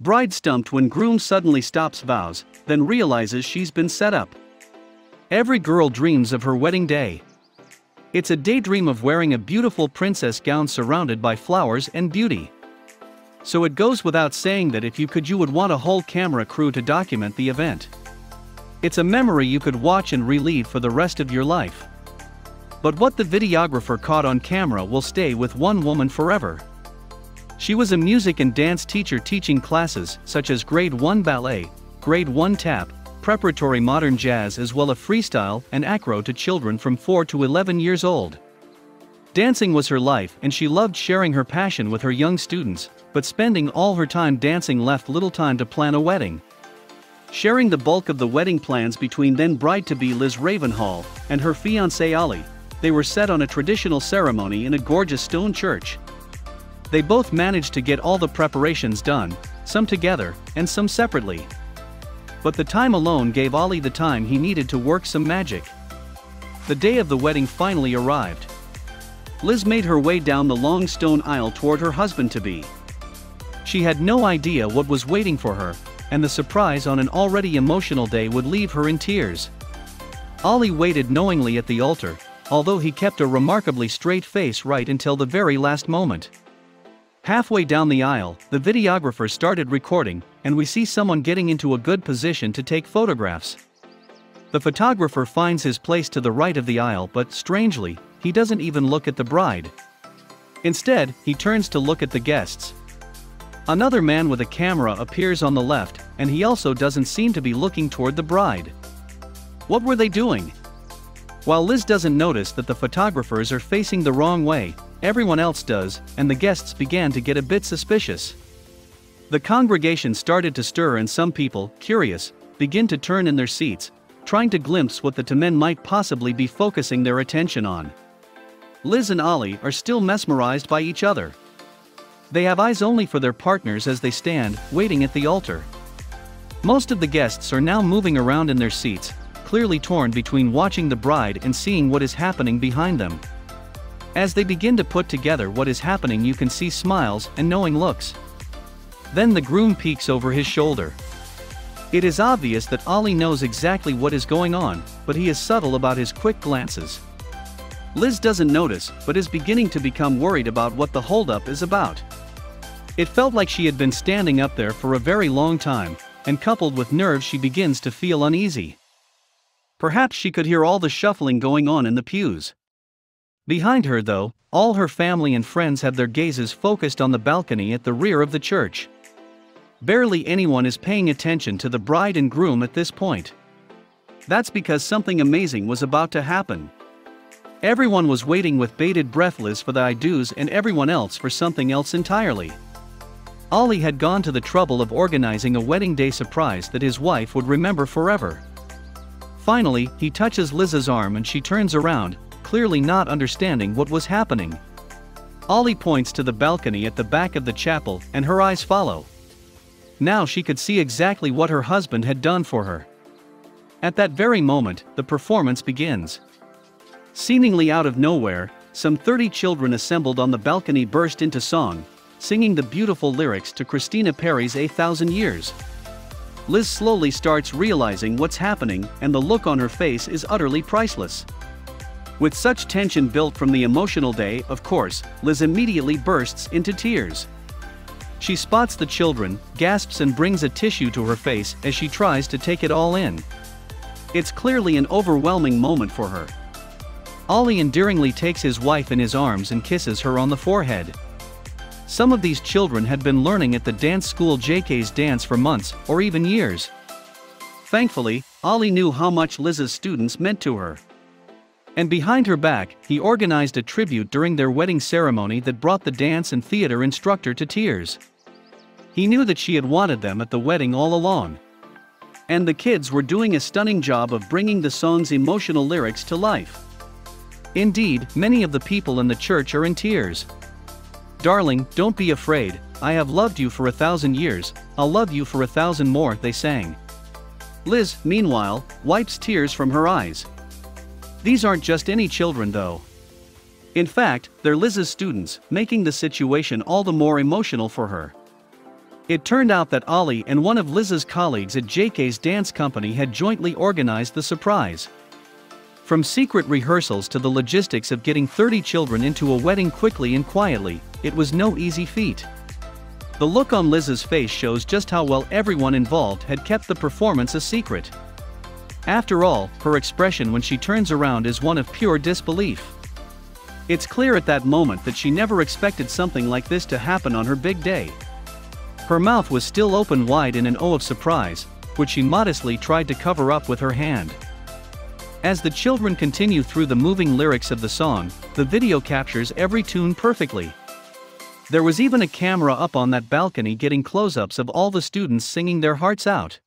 Bride stumped when groom suddenly stops vows, then realizes she's been set up. Every girl dreams of her wedding day. It's a daydream of wearing a beautiful princess gown surrounded by flowers and beauty. So it goes without saying that if you could, you would want a whole camera crew to document the event. It's a memory you could watch and relive for the rest of your life. But what the videographer caught on camera will stay with one woman forever. She was a music and dance teacher teaching classes such as grade 1 ballet, grade 1 tap, preparatory modern jazz as well as freestyle and acro to children from 4 to 11 years old. Dancing was her life and she loved sharing her passion with her young students, but spending all her time dancing left little time to plan a wedding. Sharing the bulk of the wedding plans between then bride-to-be Liz Ravenhall and her fiancé Ollie, they were set on a traditional ceremony in a gorgeous stone church. They both managed to get all the preparations done, some together, and some separately. But the time alone gave Ollie the time he needed to work some magic. The day of the wedding finally arrived. Liz made her way down the long stone aisle toward her husband to be. She had no idea what was waiting for her, and the surprise on an already emotional day would leave her in tears. Ollie waited knowingly at the altar, although he kept a remarkably straight face right until the very last moment. Halfway down the aisle, the videographer started recording, and we see someone getting into a good position to take photographs. The photographer finds his place to the right of the aisle, but strangely, he doesn't even look at the bride. Instead, he turns to look at the guests. Another man with a camera appears on the left, and he also doesn't seem to be looking toward the bride. What were they doing? While Liz doesn't notice that the photographers are facing the wrong way, everyone else does, and the guests began to get a bit suspicious. The congregation started to stir and some people, curious, begin to turn in their seats, trying to glimpse what the two men might possibly be focusing their attention on. Liz and Ollie are still mesmerized by each other. They have eyes only for their partners as they stand, waiting at the altar. Most of the guests are now moving around in their seats, clearly torn between watching the bride and seeing what is happening behind them. As they begin to put together what is happening, you can see smiles and knowing looks. Then the groom peeks over his shoulder. It is obvious that Ollie knows exactly what is going on, but he is subtle about his quick glances. Liz doesn't notice, but is beginning to become worried about what the holdup is about. It felt like she had been standing up there for a very long time, and coupled with nerves, she begins to feel uneasy. Perhaps she could hear all the shuffling going on in the pews. Behind her, though, all her family and friends have their gazes focused on the balcony at the rear of the church. Barely anyone is paying attention to the bride and groom at this point. That's because something amazing was about to happen. Everyone was waiting with bated breathless for the I do's and everyone else for something else entirely. Ollie had gone to the trouble of organizing a wedding day surprise that his wife would remember forever. Finally, he touches Liz's arm and she turns around, clearly not understanding what was happening. Ollie points to the balcony at the back of the chapel and her eyes follow. Now she could see exactly what her husband had done for her. At that very moment, the performance begins. Seemingly out of nowhere, some 30 children assembled on the balcony burst into song, singing the beautiful lyrics to Christina Perri's A Thousand Years. Liz slowly starts realizing what's happening, and the look on her face is utterly priceless. With such tension built from the emotional day, of course, Liz immediately bursts into tears. She spots the children, gasps, and brings a tissue to her face as she tries to take it all in. It's clearly an overwhelming moment for her. Ollie endearingly takes his wife in his arms and kisses her on the forehead. Some of these children had been learning at the dance school JK's dance for months or even years. Thankfully, Ollie knew how much Liz's students meant to her. And behind her back, he organized a tribute during their wedding ceremony that brought the dance and theater instructor to tears. He knew that she had wanted them at the wedding all along. And the kids were doing a stunning job of bringing the song's emotional lyrics to life. Indeed, many of the people in the church are in tears. Darling, don't be afraid, I have loved you for a thousand years, I'll love you for a thousand more, they sang. Liz, meanwhile, wipes tears from her eyes. These aren't just any children, though. In fact, they're Liz's students, making the situation all the more emotional for her. It turned out that Ollie and one of Liz's colleagues at JK's dance company had jointly organized the surprise. From secret rehearsals to the logistics of getting 30 children into a wedding quickly and quietly, it was no easy feat. The look on Liz's face shows just how well everyone involved had kept the performance a secret. After all, her expression when she turns around is one of pure disbelief. It's clear at that moment that she never expected something like this to happen on her big day. Her mouth was still open wide in an O of surprise, which she modestly tried to cover up with her hand. As the children continue through the moving lyrics of the song, the video captures every tune perfectly. There was even a camera up on that balcony getting close ups of all the students singing their hearts out.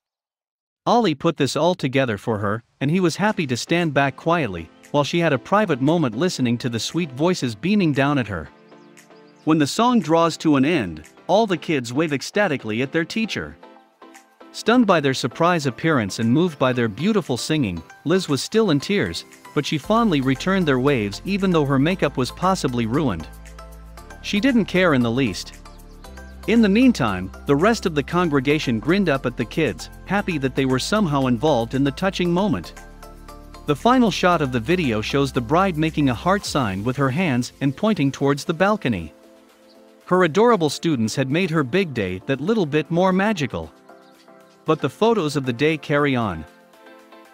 Ollie put this all together for her, and he was happy to stand back quietly, while she had a private moment listening to the sweet voices beaming down at her. When the song draws to an end, all the kids wave ecstatically at their teacher. Stunned by their surprise appearance and moved by their beautiful singing, Liz was still in tears, but she fondly returned their waves even though her makeup was possibly ruined. She didn't care in the least, in the meantime, the rest of the congregation grinned up at the kids, happy that they were somehow involved in the touching moment. The final shot of the video shows the bride making a heart sign with her hands and pointing towards the balcony. Her adorable students had made her big day that little bit more magical. But the photos of the day carry on.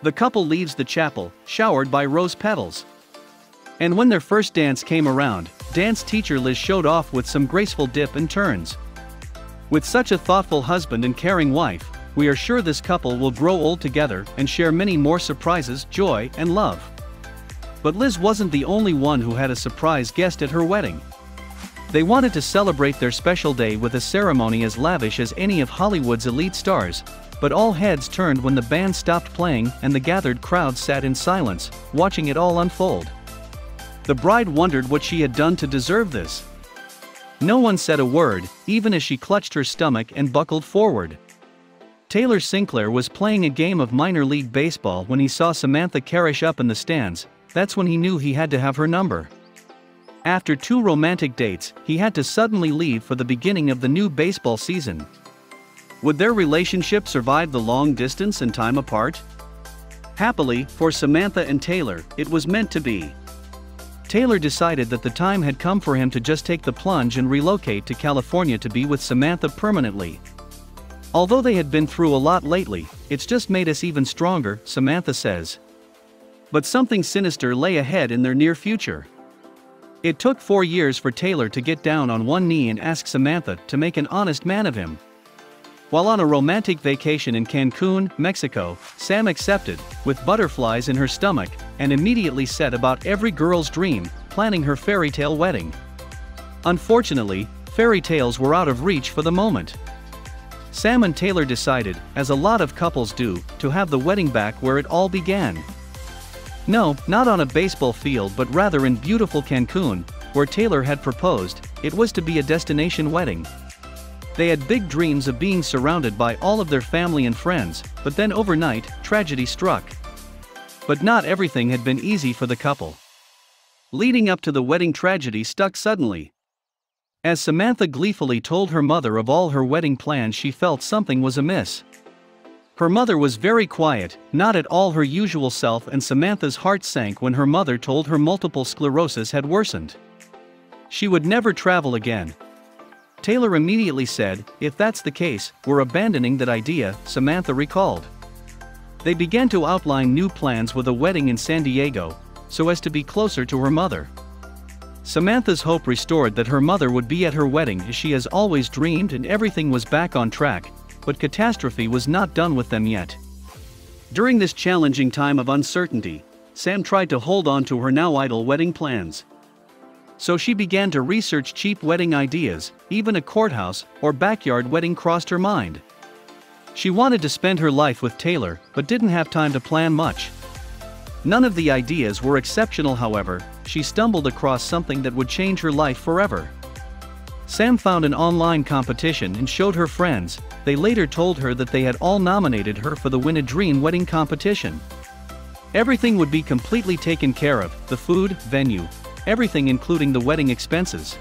The couple leaves the chapel, showered by rose petals. And when their first dance came around, dance teacher Liz showed off with some graceful dip and turns. With such a thoughtful husband and caring wife, we are sure this couple will grow old together and share many more surprises, joy, and love. But Liz wasn't the only one who had a surprise guest at her wedding. They wanted to celebrate their special day with a ceremony as lavish as any of Hollywood's elite stars, but all heads turned when the band stopped playing and the gathered crowd sat in silence, watching it all unfold. The bride wondered what she had done to deserve this. No one said a word, even as she clutched her stomach and buckled forward. Taylor Sinclair was playing a game of minor league baseball when he saw Samantha Karish up in the stands, that's when he knew he had to have her number. After two romantic dates, he had to suddenly leave for the beginning of the new baseball season. Would their relationship survive the long distance and time apart? Happily, for Samantha and Taylor, it was meant to be. Taylor decided that the time had come for him to just take the plunge and relocate to California to be with Samantha permanently. Although they had been through a lot lately, it's just made us even stronger, Samantha says. But something sinister lay ahead in their near future. It took four years for Taylor to get down on one knee and ask Samantha to make an honest man of him. While on a romantic vacation in Cancun, Mexico, Sam accepted, with butterflies in her stomach, and immediately set about every girl's dream, planning her fairy tale wedding. Unfortunately, fairy tales were out of reach for the moment. Sam and Taylor decided, as a lot of couples do, to have the wedding back where it all began. No, not on a baseball field but rather in beautiful Cancun, where Taylor had proposed, it was to be a destination wedding. They had big dreams of being surrounded by all of their family and friends, but then overnight, tragedy struck. But not everything had been easy for the couple. Leading up to the wedding tragedy stuck suddenly. As Samantha gleefully told her mother of all her wedding plans, she felt something was amiss. Her mother was very quiet, not at all her usual self, and Samantha's heart sank when her mother told her multiple sclerosis had worsened. She would never travel again, Taylor immediately said, If that's the case, we're abandoning that idea, Samantha recalled. They began to outline new plans with a wedding in San Diego, so as to be closer to her mother. Samantha's hope restored that her mother would be at her wedding as she has always dreamed and everything was back on track, but catastrophe was not done with them yet. During this challenging time of uncertainty, Sam tried to hold on to her now idle wedding plans. So she began to research cheap wedding ideas, even a courthouse or backyard wedding crossed her mind. She wanted to spend her life with Taylor, but didn't have time to plan much. None of the ideas were exceptional, however, she stumbled across something that would change her life forever. Sam found an online competition and showed her friends, they later told her that they had all nominated her for the Win a Dream wedding competition. Everything would be completely taken care of the food, venue, everything including the wedding expenses.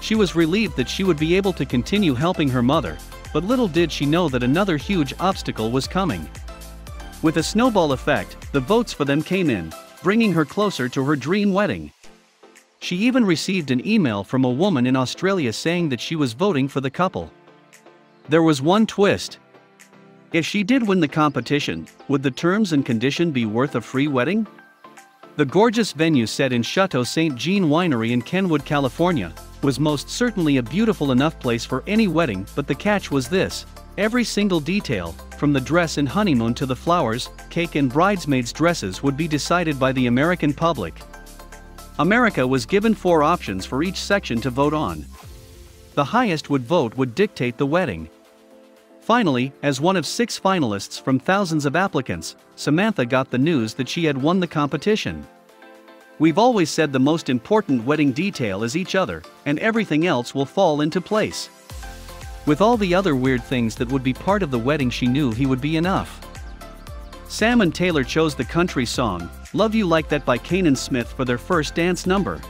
She was relieved that she would be able to continue helping her mother, but little did she know that another huge obstacle was coming. With a snowball effect, the votes for them came in, bringing her closer to her dream wedding. She even received an email from a woman in Australia saying that she was voting for the couple. There was one twist. If she did win the competition, would the terms and condition be worth a free wedding? The gorgeous venue set in Chateau St. Jean Winery in Kenwood, California, was most certainly a beautiful enough place for any wedding but the catch was this. Every single detail, from the dress and honeymoon to the flowers, cake and bridesmaids' dresses would be decided by the American public. America was given four options for each section to vote on. The highest would vote would dictate the wedding. Finally, as one of six finalists from thousands of applicants, Samantha got the news that she had won the competition. We've always said the most important wedding detail is each other, and everything else will fall into place. With all the other weird things that would be part of the wedding, she knew he would be enough. Sam and Taylor chose the country song, Love You Like That by Canaan Smith for their first dance number.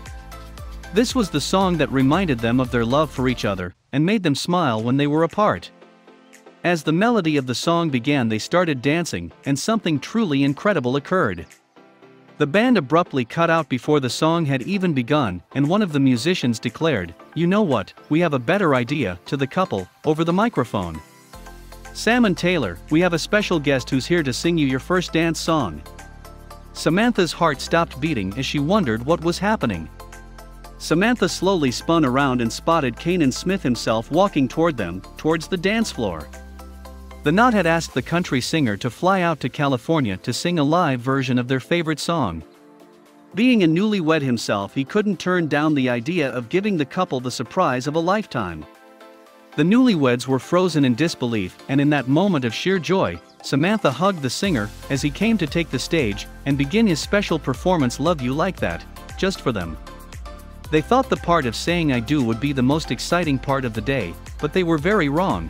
This was the song that reminded them of their love for each other and made them smile when they were apart. As the melody of the song began, they started dancing, and something truly incredible occurred. The band abruptly cut out before the song had even begun, and one of the musicians declared, You know what, we have a better idea, to the couple, over the microphone. Sam and Taylor, we have a special guest who's here to sing you your first dance song. Samantha's heart stopped beating as she wondered what was happening. Samantha slowly spun around and spotted Canaan Smith himself walking toward them, towards the dance floor. The Knot had asked the country singer to fly out to California to sing a live version of their favorite song. Being a newlywed himself, he couldn't turn down the idea of giving the couple the surprise of a lifetime. The newlyweds were frozen in disbelief, and in that moment of sheer joy, Samantha hugged the singer as he came to take the stage and begin his special performance Love You Like That, just for them. They thought the part of saying I do would be the most exciting part of the day, but they were very wrong.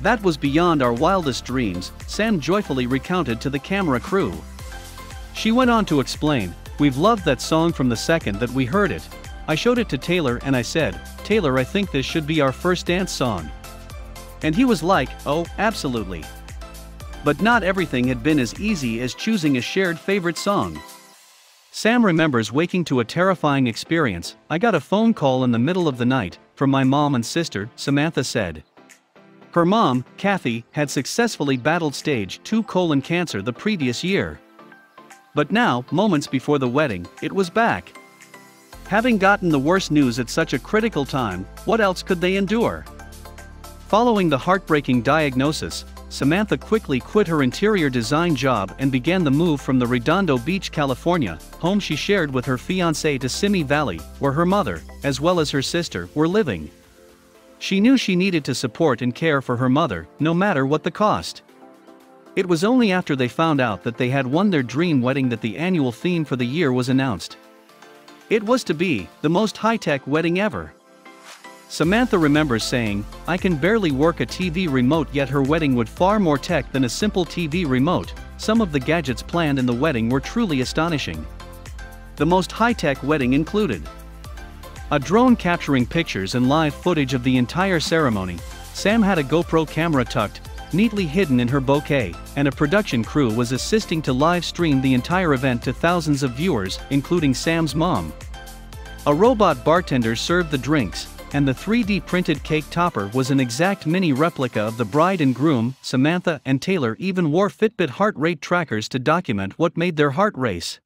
That was beyond our wildest dreams, Sam joyfully recounted to the camera crew. She went on to explain, We've loved that song from the second that we heard it. I showed it to Taylor and I said, Taylor, I think this should be our first dance song. And he was like, Oh, absolutely. But not everything had been as easy as choosing a shared favorite song. Sam remembers waking to a terrifying experience. I got a phone call in the middle of the night from my mom and sister, Samantha said. Her mom, Kathy, had successfully battled stage 2 colon cancer the previous year. But now, moments before the wedding, it was back. Having gotten the worst news at such a critical time, what else could they endure? Following the heartbreaking diagnosis, Samantha quickly quit her interior design job and began the move from the Redondo Beach, California, home she shared with her fiancé to Simi Valley, where her mother, as well as her sister, were living. She knew she needed to support and care for her mother, no matter what the cost. It was only after they found out that they had won their dream wedding that the annual theme for the year was announced. It was to be the most high tech wedding ever. Samantha remembers saying, I can barely work a TV remote, yet her wedding would far more tech than a simple TV remote. Some of the gadgets planned in the wedding were truly astonishing. The most high tech wedding included a drone capturing pictures and live footage of the entire ceremony. Sam had a GoPro camera tucked, neatly hidden in her bouquet, and a production crew was assisting to live stream the entire event to thousands of viewers, including Sam's mom. A robot bartender served the drinks, and the 3D printed cake topper was an exact mini replica of the bride and groom. Samantha and Taylor even wore Fitbit heart rate trackers to document what made their heart race.